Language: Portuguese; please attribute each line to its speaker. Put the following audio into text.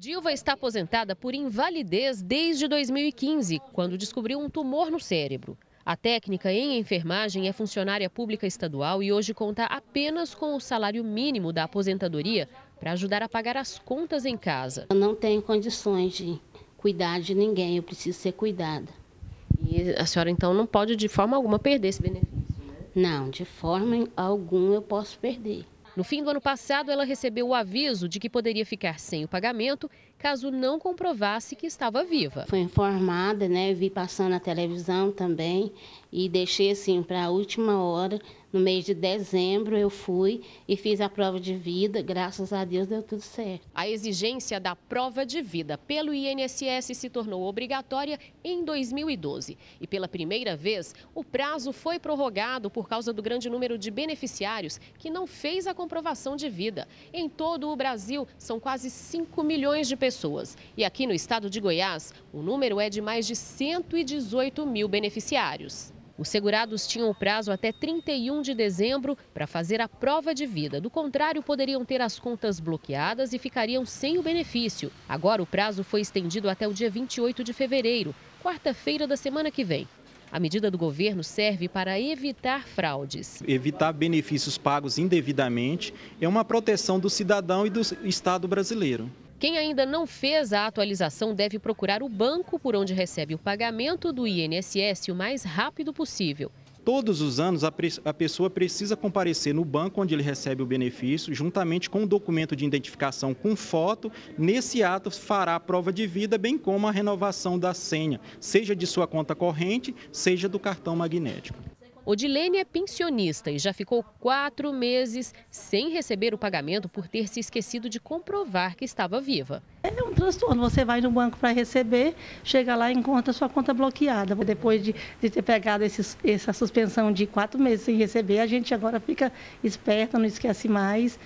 Speaker 1: Dilva está aposentada por invalidez desde 2015, quando descobriu um tumor no cérebro. A técnica em enfermagem é funcionária pública estadual e hoje conta apenas com o salário mínimo da aposentadoria para ajudar a pagar as contas em casa.
Speaker 2: Eu não tenho condições de cuidar de ninguém, eu preciso ser cuidada.
Speaker 1: E a senhora então não pode de forma alguma perder esse benefício? Né?
Speaker 2: Não, de forma alguma eu posso perder.
Speaker 1: No fim do ano passado, ela recebeu o aviso de que poderia ficar sem o pagamento caso não comprovasse que estava viva.
Speaker 2: Foi informada, né? Vi passando na televisão também e deixei assim para a última hora. No mês de dezembro eu fui e fiz a prova de vida. Graças a Deus deu tudo certo.
Speaker 1: A exigência da prova de vida pelo INSS se tornou obrigatória em 2012 e pela primeira vez o prazo foi prorrogado por causa do grande número de beneficiários que não fez a comprovação de vida. Em todo o Brasil são quase 5 milhões de pessoas. E aqui no estado de Goiás, o número é de mais de 118 mil beneficiários. Os segurados tinham o prazo até 31 de dezembro para fazer a prova de vida. Do contrário, poderiam ter as contas bloqueadas e ficariam sem o benefício. Agora, o prazo foi estendido até o dia 28 de fevereiro, quarta-feira da semana que vem. A medida do governo serve para evitar fraudes.
Speaker 3: Evitar benefícios pagos indevidamente é uma proteção do cidadão e do Estado brasileiro.
Speaker 1: Quem ainda não fez a atualização deve procurar o banco por onde recebe o pagamento do INSS o mais rápido possível.
Speaker 3: Todos os anos, a, pessoa precisa comparecer no banco onde ele recebe o benefício, juntamente com o um documento de identificação com foto. Nesse ato, fará a prova de vida, bem como a renovação da senha, seja de sua conta corrente, seja do cartão magnético.
Speaker 1: Odilene é pensionista e já ficou quatro meses sem receber o pagamento por ter se esquecido de comprovar que estava viva.
Speaker 4: É um transtorno. Você vai no banco para receber, chega lá e encontra sua conta bloqueada. Depois de, de ter pegado essa suspensão de quatro meses sem receber, a gente agora fica esperto, não esquece mais.